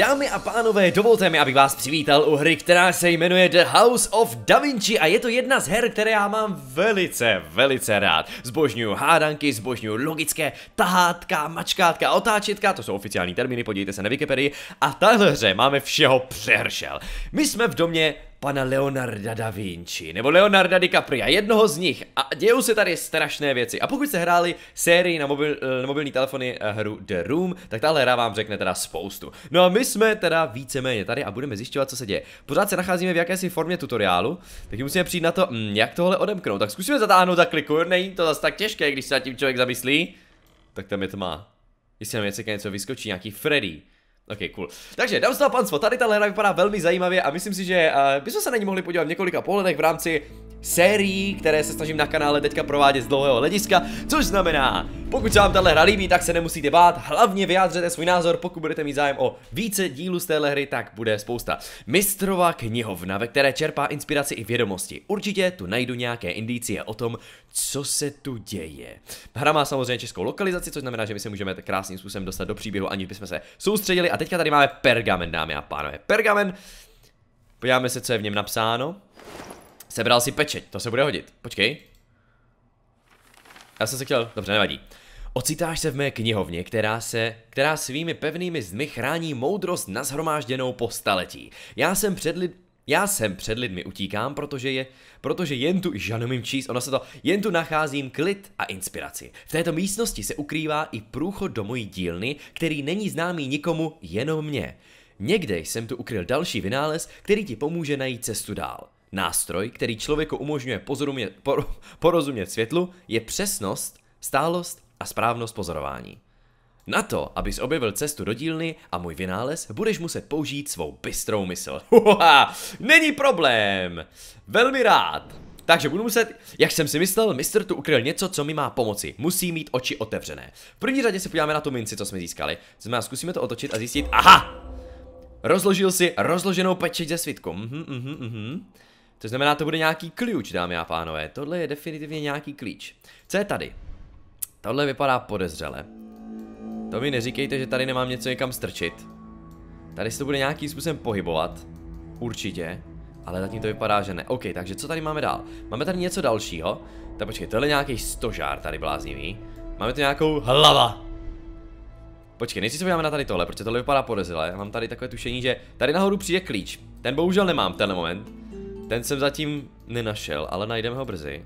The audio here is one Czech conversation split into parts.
Dámy a pánové, dovolte mi, abych vás přivítal u hry, která se jmenuje The House of Da Vinci a je to jedna z her, které já mám velice, velice rád. Zbožňuju hádanky, zbožňuju logické tahátka, mačkátka, otáčitka, to jsou oficiální termíny, podívejte se na Wikipedii a v téhle hře máme všeho přehršel. My jsme v domě pana Leonarda da Vinci, nebo Leonarda DiCapria, jednoho z nich. A dějou se tady strašné věci. A pokud jste hráli sérii na, mobil, na mobilní telefony eh, hru The Room, tak tahle hra vám řekne teda spoustu. No a my jsme teda víceméně tady a budeme zjišťovat, co se děje. Pořád se nacházíme v jakési formě tutoriálu, tak musíme přijít na to, hm, jak tohle odemknout. Tak zkusíme zatáhnout za kliku, není to zase tak těžké, když se nad tím člověk zamyslí. Tak tam je tma. Jestli nám něco vyskočí, nějaký Freddy. Ok, cool. Takže, dám z toho panstvo, tady ta hra vypadá velmi zajímavě a myslím si, že uh, bychom se na ní mohli podívat v několika pohledech v rámci sérií, které se snažím na kanále teďka provádět z dlouhého hlediska, což znamená, pokud se vám tahle hra líbí, tak se nemusíte bát, hlavně vyjádřete svůj názor, pokud budete mít zájem o více dílů z téhle hry, tak bude spousta. Mistrova knihovna, ve které čerpá inspiraci i vědomosti. Určitě tu najdu nějaké indicie o tom, co se tu děje. Hra má samozřejmě českou lokalizaci, což znamená, že my se můžeme krásným způsobem dostat do příběhu, aniž bychom se soustředili. A teďka tady máme pergamen, dámy a pánové. Pergamen, podíváme se, co je v něm napsáno. Sebral si pečeť, to se bude hodit. Počkej. Já jsem se chtěl, dobře, nevadí. Ocitáš se v mé knihovně, která se, která svými pevnými zdmi chrání moudrost nazhromážděnou po staletí. Já jsem před lid, já jsem před lidmi utíkám, protože je, protože jen tu, že nemím číst, ono se to, jen tu nacházím klid a inspiraci. V této místnosti se ukrývá i průchod do mojí dílny, který není známý nikomu, jenom mě. Někde jsem tu ukryl další vynález, který ti pomůže najít cestu dál. Nástroj, který člověku umožňuje pozorumě, por, porozumět světlu, je přesnost, stálost a správnost pozorování. Na to, abys objevil cestu do dílny a můj vynález, budeš muset použít svou bystrou mysl. Huha, není problém. Velmi rád. Takže budu muset, jak jsem si myslel, mistr tu ukryl něco, co mi má pomoci. Musí mít oči otevřené. V první řadě se podíváme na tu minci, co jsme získali. Znamená, zkusíme to otočit a zjistit, aha! Rozložil si rozloženou pečeť ze svitku. Mhm, mhm, mhm. To znamená, to bude nějaký klíč, dámy a pánové. Tohle je definitivně nějaký klíč. Co je tady? Tohle vypadá podezřele. To mi neříkejte, že tady nemám něco někam strčit. Tady se to bude nějakým způsobem pohybovat. Určitě. Ale zatím to vypadá, že ne. OK, takže co tady máme dál? Máme tady něco dalšího. Tak počkej, tohle je nějaký stožár tady bláznivý. Máme tu nějakou hlava. Počkej, nejdřív se podíváme na tady tohle, protože tohle vypadá podezřele. Mám tady takové tušení, že tady nahoru přijde klíč. Ten bohužel nemám v tenhle moment. Ten jsem zatím nenašel, ale najdeme ho brzy.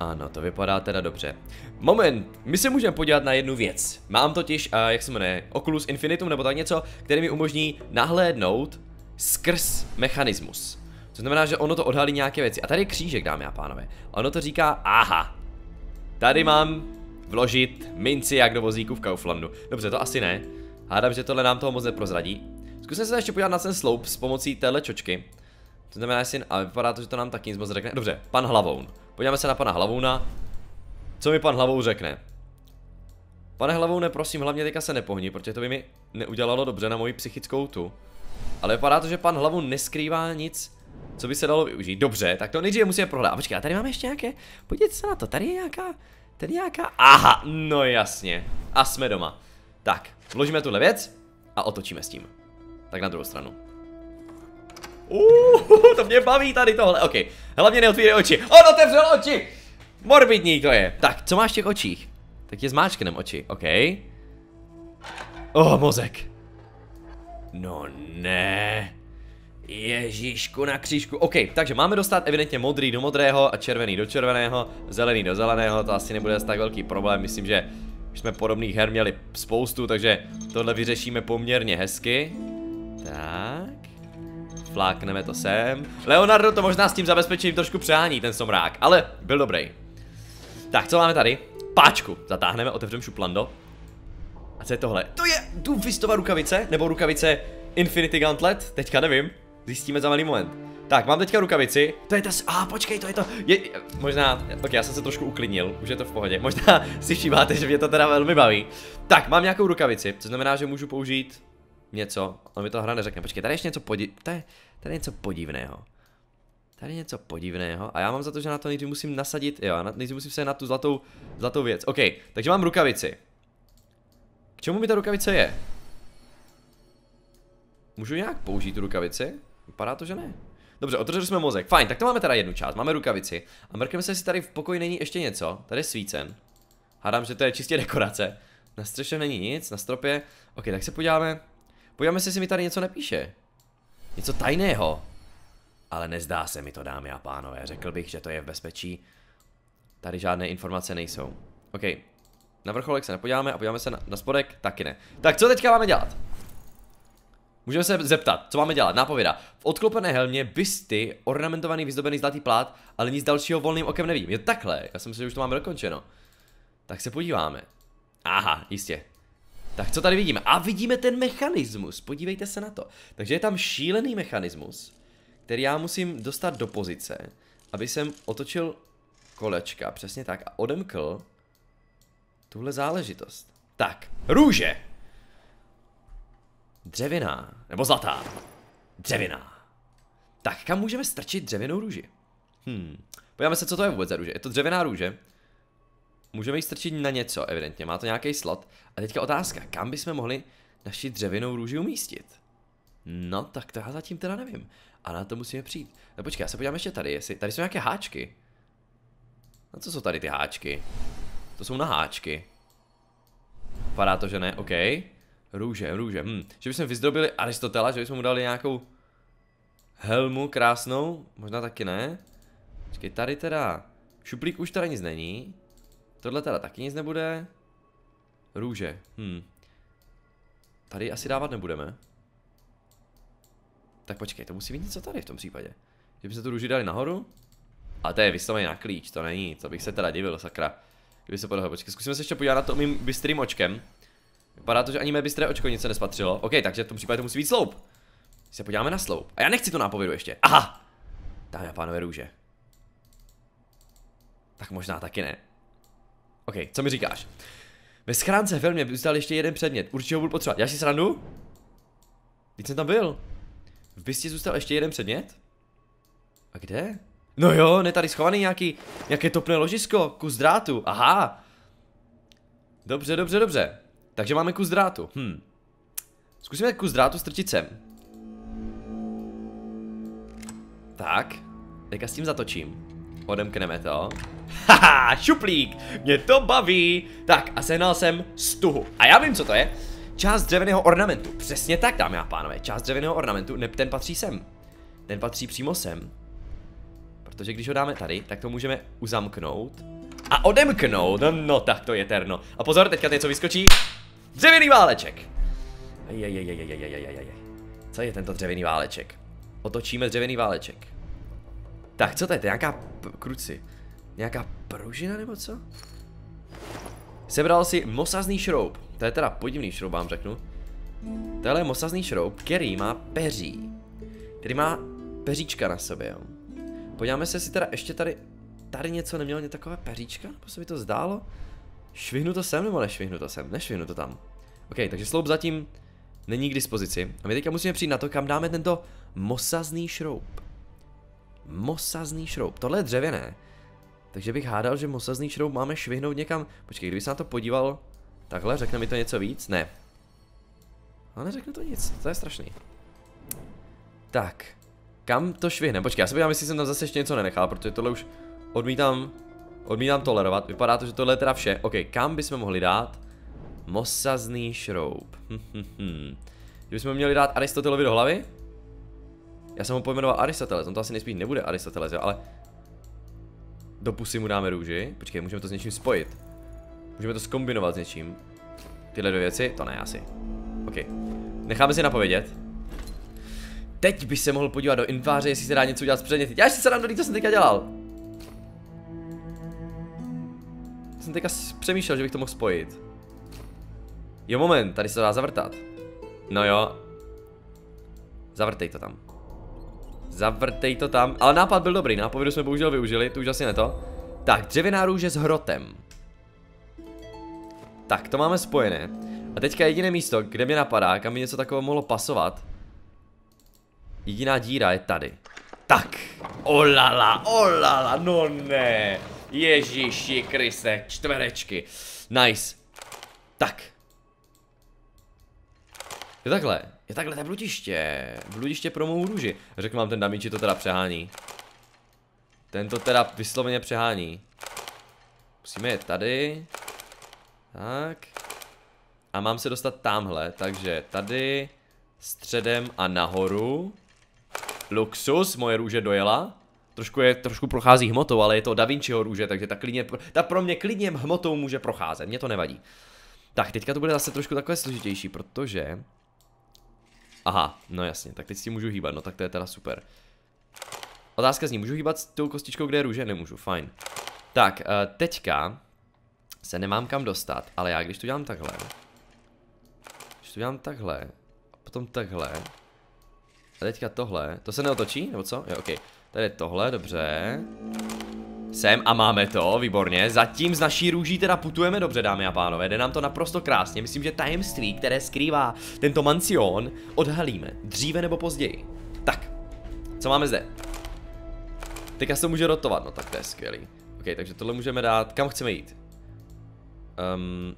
Ano, to vypadá teda dobře. Moment, my se můžeme podívat na jednu věc. Mám totiž, uh, jak se jmenuje, Oculus Infinitum nebo tak něco, který mi umožní nahlédnout skrz mechanismus. To znamená, že ono to odhalí nějaké věci. A tady je křížek, dámy a pánové. Ono to říká, aha, tady mám vložit minci jak do vozíku v Kauflandu. Dobře, to asi ne. Hádám, že tohle nám toho moc neprozradí. Zkusím se ještě podívat na ten sloup s pomocí téhle čočky. To znamená, jestli, ale vypadá to, že to nám taky nic moc řekne. Dobře, pan Hlavoun. Podíváme se na pana Hlavouna. Co mi pan Hlavoun řekne? Pane Hlavoune, prosím, hlavně teďka se nepohni, protože to by mi neudělalo dobře na moji psychickou tu. Ale vypadá to, že pan Hlavoun neskrývá nic, co by se dalo využít. Dobře, tak to nejdříve musíme prohledat. Počkej, a tady máme ještě nějaké, podívejte se na to, tady je nějaká, tady je nějaká, aha, no jasně. A jsme doma. Tak, vložíme tuhle věc a otočíme s tím. Tak na druhou stranu. Uh, to mě baví tady tohle, ok. Hlavně neotvírej oči. On otevřel oči! Morbidní to je. Tak, co máš v těch očích? Tak je zmáčknem oči, ok. Oh, mozek. No ne. Ježíšku na křížku. OK, takže máme dostat evidentně modrý do modrého a červený do červeného, zelený do zeleného, to asi nebude tak velký problém, myslím, že už jsme podobných her měli spoustu, takže tohle vyřešíme poměrně hezky. Tak. Flákneme to sem. Leonardo to možná s tím zabezpečením trošku přání, ten somrák, ale byl dobrý. Tak, co máme tady? Páčku. Zatáhneme, otevřeme šuplando. A co je tohle? To je Doomfistova rukavice, nebo rukavice Infinity Gauntlet, teďka nevím. Zjistíme za malý moment. Tak, mám teďka rukavici. To je ta... A ah, počkej, to je to... Je, možná... Ok, já jsem se trošku uklidnil, už je to v pohodě. Možná si všímáte, že mě to teda velmi baví. Tak, mám nějakou rukavici, co znamená, že můžu použít něco. On mi to hra neřekne. Počkej, tady ještě něco podi... Tady, tady něco podivného. Tady něco podivného. A já mám za to, že na to nejdřív musím nasadit... Jo, nejdřív musím se na tu zlatou, zlatou věc. OK, takže mám rukavici. K čemu mi ta rukavice je? Můžu nějak použít tu rukavici? Vypadá to, že ne. Dobře, otevřeli jsme mozek. Fajn, tak to máme teda jednu část. Máme rukavici. A mrkneme se, jestli tady v pokoji není ještě něco. Tady je svícen. Hádám, že to je čistě dekorace. Na střeše není nic, na stropě. Ok, tak se podíváme. Podíváme se, jestli mi tady něco nepíše. Něco tajného. Ale nezdá se mi to, dámy a pánové. Řekl bych, že to je v bezpečí. Tady žádné informace nejsou. OK. Na vrcholek se nepodíváme a podíváme se na, na spodek, taky ne. Tak co teďka máme dělat? Můžeme se zeptat, co máme dělat? Nápověda. V odklopené helmě bysty, ornamentovaný, vyzdobený zlatý plát, ale nic dalšího volným okem nevím. Je takhle, já jsem myslel, že už to máme dokončeno. Tak se podíváme. Aha, jistě. Tak co tady vidíme? A vidíme ten mechanismus, podívejte se na to. Takže je tam šílený mechanismus, který já musím dostat do pozice, aby jsem otočil kolečka, přesně tak, a odemkl tuhle záležitost. Tak, růže! Dřevěná, nebo zlatá. Dřevěná. Tak, kam můžeme strčit dřevěnou růži? Hmm, podíváme se, co to je vůbec za růže. Je to dřevěná růže. Můžeme ji strčit na něco, evidentně, má to nějaký slot. A teďka otázka, kam bychom mohli naši dřevěnou růži umístit? No, tak to já zatím teda nevím. A na to musíme přijít. No počkej, já se podívám ještě tady, jestli tady jsou nějaké háčky. No co jsou tady ty háčky? To jsou na háčky. Vypadá to, že ne, OK. Růže, růže, hm. Že bychom vyzdobili Aristotela, že bychom mu dali nějakou helmu krásnou, možná taky ne. Počkej, tady teda, šuplík už tady nic není. Tohle teda taky nic nebude. Růže, hm. Tady asi dávat nebudeme. Tak počkej, to musí být něco tady v tom případě. Že by se tu růži dali nahoru? A to je vysloveně na klíč, to není, to bych se teda divil, sakra. Kdyby se podle počkej, zkusíme se ještě podívat na to mým bystrým očkem. Vypadá to, že ani mé bystré očko nic se nespatřilo. OK, takže v tom případě to musí být sloup. Když se podíváme na sloup. A já nechci tu nápovědu ještě. Aha! Dámy a pánové růže. Tak možná taky ne. OK, co mi říkáš? Ve schránce filmě zůstal ještě jeden předmět. Určitě ho budu potřebovat. Já si srandu? Teď jsem tam byl. V bystě zůstal ještě jeden předmět? A kde? No jo, ne tady schovaný nějaký, nějaké topné ložisko, kus drátu, aha. Dobře, dobře, dobře. Takže máme kus drátu, hm. Zkusíme kus drátu strčit sem. Tak, teďka s tím zatočím. Odemkneme to. Haha, šuplík, mě to baví. Tak a sehnal jsem stuhu. A já vím, co to je. Část dřevěného ornamentu. Přesně tak, dámy a pánové. Část dřevěného ornamentu, ne, ten patří sem. Ten patří přímo sem. Protože když ho dáme tady, tak to můžeme uzamknout. A odemknout, no, no tak to je terno. A pozor, teďka něco vyskočí. Dřevěný váleček. Co je tento dřevěný váleček? Otočíme dřevěný váleček. Tak, co to je? To je nějaká kruci. Nějaká pružina nebo co? Sebral si mosazný šroub. To je teda podivný šroub, vám řeknu. Tohle je mosazný šroub, který má peří. Který má peříčka na sobě, jo. Podíváme se, jestli teda ještě tady, tady něco nemělo něco takové peříčka, nebo se mi to zdálo? Švihnu to sem nebo nešvihnu to sem? Nešvihnu to tam. OK, takže sloup zatím není k dispozici. A my teďka musíme přijít na to, kam dáme tento mosazný šroub. Mosazný šroub. Tohle je dřevěné. Takže bych hádal, že mosazný šroub máme švihnout někam. Počkej, kdyby se na to podíval takhle, řekne mi to něco víc? Ne. Ale neřekne to nic, to je strašný. Tak, kam to švihne? Počkej, já se podívám, jestli jsem tam zase ještě něco nenechal, protože tohle už odmítám, odmítám tolerovat. Vypadá to, že tohle je teda vše. OK, kam bychom mohli dát? Mosazný šroub. Že bychom měli dát Aristotelovi do hlavy? Já jsem ho pojmenoval Aristoteles, on to asi nejspíš nebude Aristoteles, jo, ale... Do pusy mu dáme růži. Počkej, můžeme to s něčím spojit. Můžeme to skombinovat s něčím. Tyhle dvě věci? To ne asi. OK. Necháme si napovědět. Teď bych se mohl podívat do inváře, jestli se dá něco udělat s předměty. Já ještě se dám do co jsem teďka dělal. Jsem teďka přemýšlel, že bych to mohl spojit. Jo, moment, tady se dá zavrtat. No jo. Zavrtej to tam. Zavrtej to tam. Ale nápad byl dobrý, nápovědu jsme bohužel využili, tu už asi ne to. Tak, dřevěná růže s hrotem. Tak, to máme spojené. A teďka jediné místo, kde mě napadá, kam by něco takového mohlo pasovat, Jediná díra je tady. Tak. Olala, olala, no ne. Ježíši Kriste, čtverečky. Nice. Tak. Je takhle. Je takhle, to je bludiště. Bludiště pro mou růži. Řeknu vám, ten Daminči to teda přehání. Ten to teda vysloveně přehání. Musíme je tady. Tak. A mám se dostat tamhle, takže tady, středem a nahoru. Luxus, moje růže dojela. Trošku, je, trošku prochází hmotou, ale je to Da Vinciho růže, takže ta, klidně, ta pro mě klidně hmotou může procházet, mě to nevadí. Tak, teďka to bude zase trošku takové složitější, protože... Aha, no jasně, tak teď si můžu hýbat, no tak to je teda super. Otázka zní, můžu hýbat s tou kostičkou, kde je růže? Nemůžu, fajn. Tak, uh, teďka se nemám kam dostat, ale já když to dělám takhle, když to dělám takhle, a potom takhle, a teďka tohle, to se neotočí, nebo co? Jo, ok. Tady je tohle, dobře. Sem a máme to, výborně. Zatím z naší růží teda putujeme dobře, dámy a pánové. Jde nám to naprosto krásně. Myslím, že tajemství, které skrývá tento mansion, odhalíme. Dříve nebo později. Tak, co máme zde? Teďka se může rotovat, no tak to je skvělý. Ok, takže tohle můžeme dát, kam chceme jít? Um,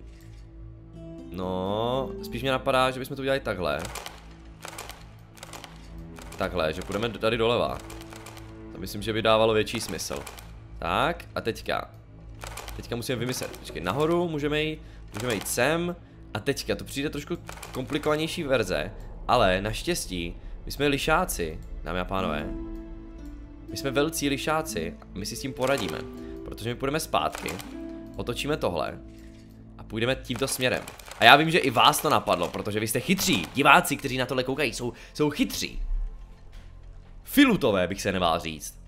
no, spíš mě napadá, že bychom to udělali takhle. Takhle, že půjdeme tady doleva. To myslím, že by dávalo větší smysl. Tak, a teďka. Teďka musíme vymyslet. Počkej, nahoru můžeme jít, můžeme jít sem. A teďka, to přijde trošku komplikovanější verze. Ale naštěstí, my jsme lišáci, dámy a pánové. My jsme velcí lišáci a my si s tím poradíme. Protože my půjdeme zpátky, otočíme tohle a půjdeme tímto směrem. A já vím, že i vás to napadlo, protože vy jste chytří. Diváci, kteří na tohle koukají, jsou, jsou chytří. Filutové bych se nebál říct.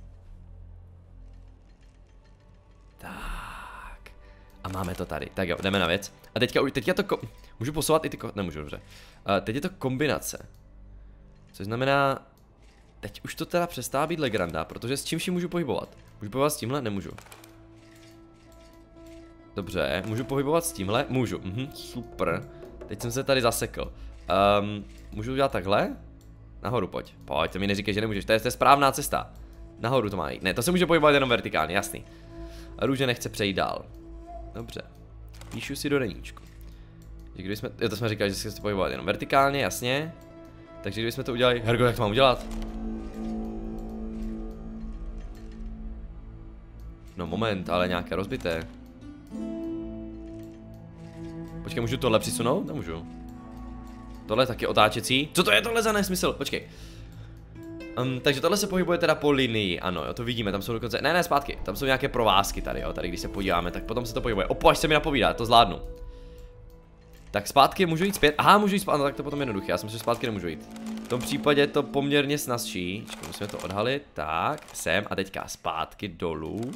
A máme to tady. Tak jo, jdeme na věc. A teďka, teďka to ko Můžu posouvat i ty ko Nemůžu, dobře. Uh, teď je to kombinace. Což znamená... Teď už to teda přestává být legranda, protože s čím si můžu pohybovat? Můžu pohybovat s tímhle? Nemůžu. Dobře, můžu pohybovat s tímhle? Můžu, mhm, super. Teď jsem se tady zasekl. Um, můžu udělat takhle? Nahoru pojď. Pojď, to mi neříkej, že nemůžeš. To je, to je správná cesta. Nahoru to má jít. Ne, to se může pohybovat jenom vertikálně, jasný. Růže nechce přejít dál. Dobře. Píšu si do deníčku. Že když jsme, jo, to jsme říkali, že se chce pohybovat jenom vertikálně, jasně. Takže kdybychom to udělali, Hergo, jak to mám udělat? No moment, ale nějaké rozbité. Počkej, můžu tohle přisunout? Nemůžu. Tohle je taky otáčecí. Co to je tohle za nesmysl? Počkej. Um, takže tohle se pohybuje teda po linii, ano, jo, to vidíme, tam jsou dokonce, ne, ne, zpátky, tam jsou nějaké provázky tady, jo, tady když se podíváme, tak potom se to pohybuje, opo, až se mi napovídá, to zvládnu. Tak zpátky můžu jít zpět, aha, můžu jít zpátky, no, tak to potom jednoduché, já jsem si zpátky nemůžu jít. V tom případě je to poměrně snazší, Čekaj, musíme to odhalit, tak, sem a teďka zpátky dolů,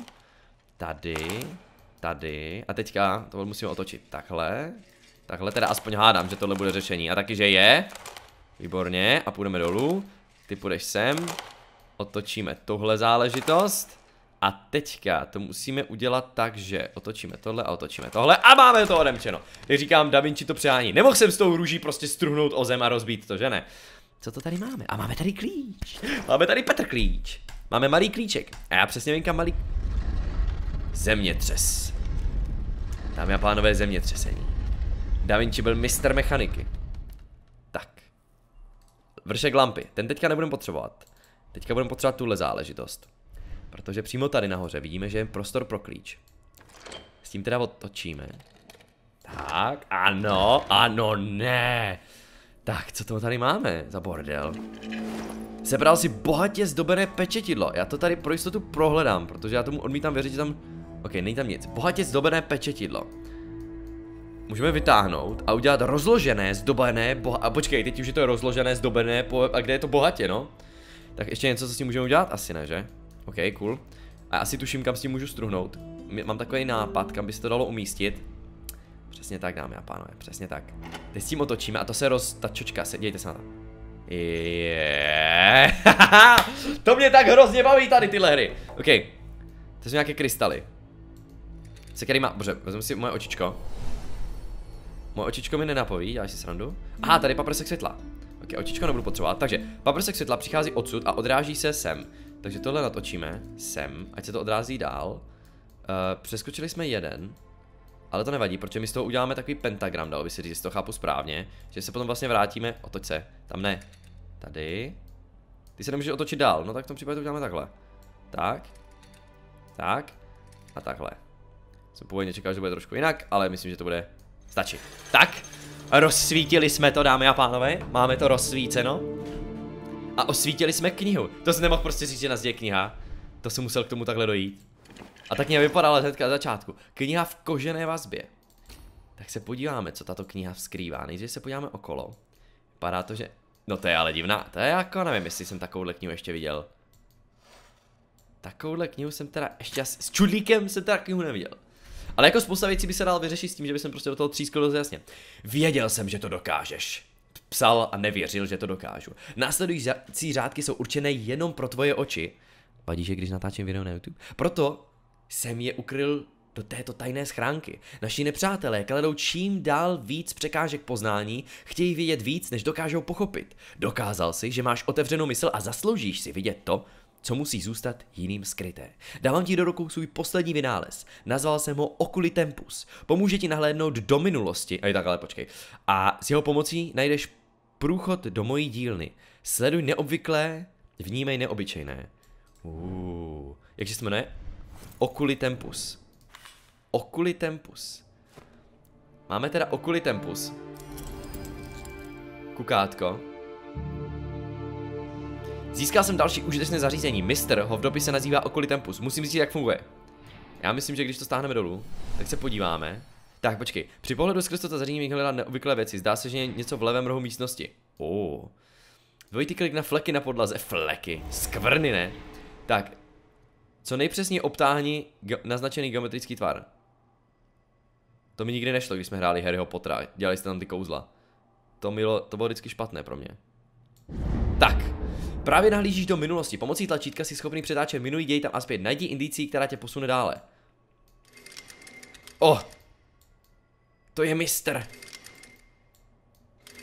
tady, tady a teďka to musíme otočit takhle, Takhle teda aspoň hádám, že tohle bude řešení. A taky, že je. Výborně. A půjdeme dolů. Ty půjdeš sem. Otočíme tohle záležitost. A teďka to musíme udělat tak, že otočíme tohle a otočíme tohle a máme to odemčeno. Když říkám, Da Vinci to přehání. Nemohl jsem s tou růží prostě struhnout o zem a rozbít to, že ne? Co to tady máme? A máme tady klíč. Máme tady Petr klíč. Máme malý klíček. A já přesně vím, kam malý... Zemětřes. Dámy a pánové, zemětřesení. Da Vinci byl mistr mechaniky. Vršek lampy. Ten teďka nebudeme potřebovat. Teďka budeme potřebovat tuhle záležitost. Protože přímo tady nahoře vidíme, že je prostor pro klíč. S tím teda otočíme. Tak, ano, ano, ne. Tak, co to tady máme za bordel? Sebral si bohatě zdobené pečetidlo. Já to tady pro jistotu prohledám, protože já tomu odmítám věřit, že tam... Ok, není tam nic. Bohatě zdobené pečetidlo můžeme vytáhnout a udělat rozložené, zdobené, boha- a počkej, teď už je to rozložené, zdobené, a kde je to bohatě, no? Tak ještě něco, co s tím můžeme udělat? Asi ne, že? OK, cool. A asi tuším, kam s tím můžu struhnout. Mám takový nápad, kam by se to dalo umístit. Přesně tak, dámy a pánové, přesně tak. Teď s tím otočíme a to se roz... Ta čočka, se, dějte se na to. Yeah. to mě tak hrozně baví tady tyhle hry. OK. To jsou nějaké krystaly. Se kterýma, dobře, vezmu si moje očičko. Moje očičko mi nenapoví, děláš si srandu? Aha, tady paprsek světla. Ok, očičko nebudu potřebovat. Takže paprsek světla přichází odsud a odráží se sem. Takže tohle natočíme sem, ať se to odrází dál. Uh, přeskočili jsme jeden. Ale to nevadí, protože my z toho uděláme takový pentagram, dalo by si říct, to chápu správně. Že se potom vlastně vrátíme, otoč se, tam ne. Tady. Ty se nemůžeš otočit dál, no tak v tom případě to uděláme takhle. Tak. Tak. A takhle. Jsem původně čekal, že bude trošku jinak, ale myslím, že to bude stačit. Tak. Rozsvítili jsme to, dámy a pánové. Máme to rozsvíceno. A osvítili jsme knihu. To se nemohl prostě říct, že nás je kniha. To jsem musel k tomu takhle dojít. A tak mě vypadala hnedka na začátku. Kniha v kožené vazbě. Tak se podíváme, co tato kniha vzkrývá. Nejdřív se podíváme okolo. Vypadá to, že... No to je ale divná. To je jako, nevím, jestli jsem takovouhle knihu ještě viděl. Takovouhle knihu jsem teda ještě asi... S čudlíkem jsem teda knihu neviděl. Ale jako spousta věcí by se dal vyřešit s tím, že by jsem prostě do toho třískl jasně. Věděl jsem, že to dokážeš. Psal a nevěřil, že to dokážu. Následující řádky jsou určené jenom pro tvoje oči. Vadí, že když natáčím video na YouTube. Proto jsem je ukryl do této tajné schránky. Naši nepřátelé kladou čím dál víc překážek poznání, chtějí vědět víc, než dokážou pochopit. Dokázal si, že máš otevřenou mysl a zasloužíš si vidět to, co musí zůstat jiným skryté. Dávám ti do rukou svůj poslední vynález. Nazval jsem ho Oculi Tempus. Pomůže ti nahlédnout do minulosti. Aj tak, ale počkej. A s jeho pomocí najdeš průchod do mojí dílny. Sleduj neobvyklé, vnímej neobyčejné. Uh, jak se jmenuje? Oculi Tempus. Oculi Tempus. Máme teda Oculi Tempus. Kukátko. Získal jsem další užitečné zařízení. Mister ho v dopise nazývá Oculi Tempus. Musím zjistit, jak funguje. Já myslím, že když to stáhneme dolů, tak se podíváme. Tak, počkej. Při pohledu skrz toto zařízení vyhledá neobvyklé věci. Zdá se, že je něco v levém rohu místnosti. Oh. Dvojitý klik na fleky na podlaze. Fleky. Skvrny, ne? Tak. Co nejpřesněji obtáhni ge naznačený geometrický tvar. To mi nikdy nešlo, když jsme hráli Harryho Pottera. Dělali jste tam ty kouzla. To, milo, to bylo vždycky špatné pro mě. Tak. Právě nahlížíš do minulosti. Pomocí tlačítka si schopný přetáčet minulý děj tam a zpět. Najdi indicí, která tě posune dále. Oh, to je mistr.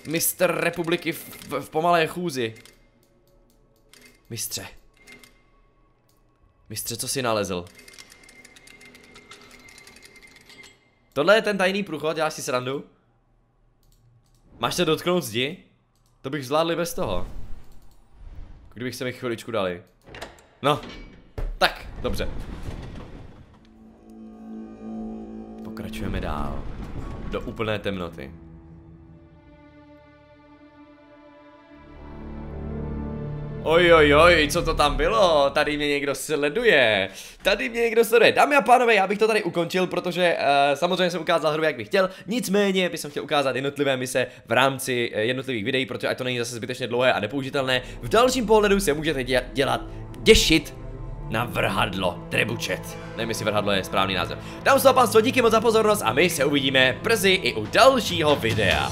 Mistr republiky v, v, v pomalé chůzi. Mistře. Mistře, co si nalezl? Tohle je ten tajný průchod, děláš si srandu? Máš se dotknout zdi? To bych zvládli bez toho. Kdybych se mi chviličku dali. No. Tak, dobře. Pokračujeme dál do úplné temnoty. Oj, oj, oj, co to tam bylo? Tady mě někdo sleduje. Tady mě někdo sleduje. Dámy a pánové, já bych to tady ukončil, protože uh, samozřejmě jsem ukázal hru, jak bych chtěl. Nicméně bych chtěl ukázat jednotlivé mise v rámci uh, jednotlivých videí, protože ať to není zase zbytečně dlouhé a nepoužitelné. V dalším pohledu se můžete dělat, těšit na vrhadlo Trebučet. Nevím, jestli vrhadlo je správný název. Dám se pánstvo, díky moc za pozornost a my se uvidíme brzy i u dalšího videa.